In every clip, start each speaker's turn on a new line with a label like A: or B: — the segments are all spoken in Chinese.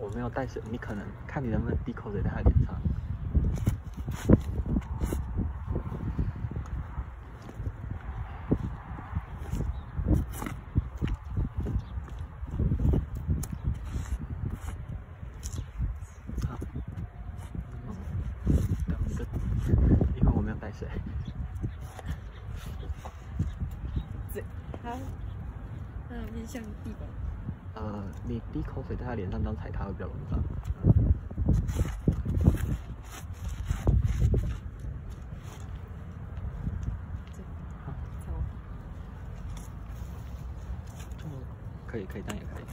A: 我没有带水，你可能看你能不能滴口水在他脸上。好，等一个，因为我没有带水。
B: 这它它有面向地板。
A: 呃，你滴口水在他脸上当踩他会比较容易脏。好，可以，可以，但也可以。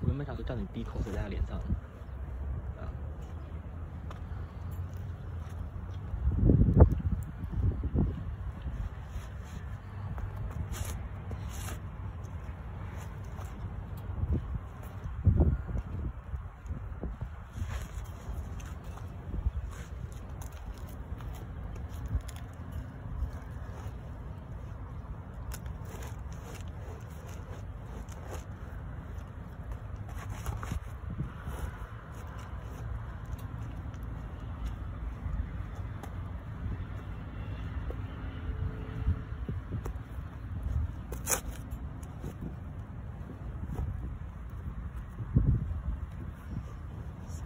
A: 我原本想说叫你滴口水在他脸上。